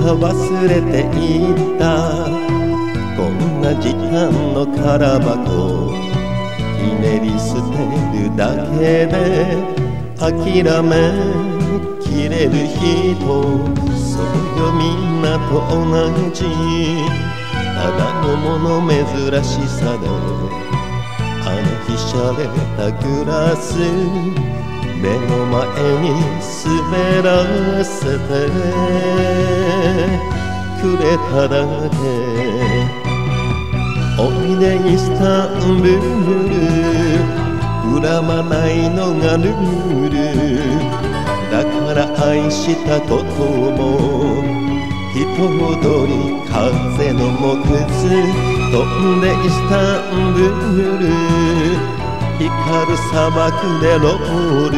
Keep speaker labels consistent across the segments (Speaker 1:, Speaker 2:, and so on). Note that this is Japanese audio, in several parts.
Speaker 1: と忘れていた。こんな時間の空箱。ひねり捨てるだけで諦めきれる人。それよみんなと同じ。ただのもの珍しさであの日しゃれたグラス。目の前に滑らせて。くれただけ。おいでイスタンブール。恨まないのがルール。だから愛したことも。一通り風のもくず飛んでイスタンブール。光る砂漠でロール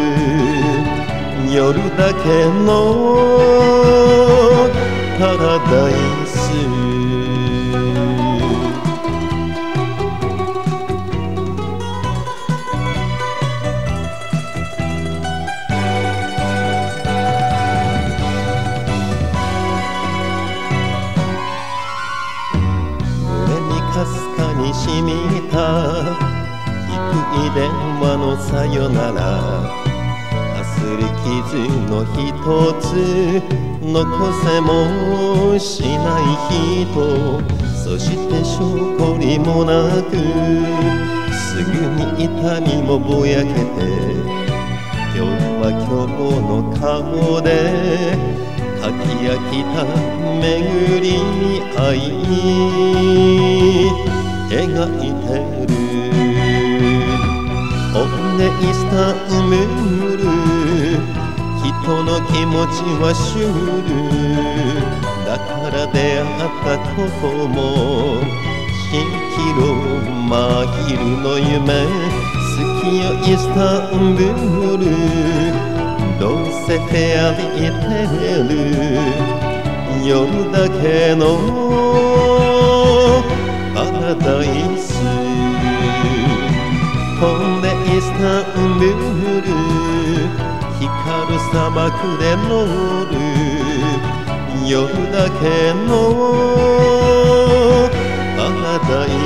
Speaker 1: 夜だけのパラダイス胸にかすかにしみた。低い電話のさよなら。傷の一つ残せもしない人そして証拠にもなくすぐに痛みもぼやけて今日は今日の顔でかき焼きた巡り合い描いてるでイスタンブール人の気持ちはシュールだから出会ったことも蜃気楼真昼の夢好きよイスタンブールどうせフェアリーテル夜だけのパラダイス。飛んでイスタンブール。光る砂漠で乗る夜だけのパラダイス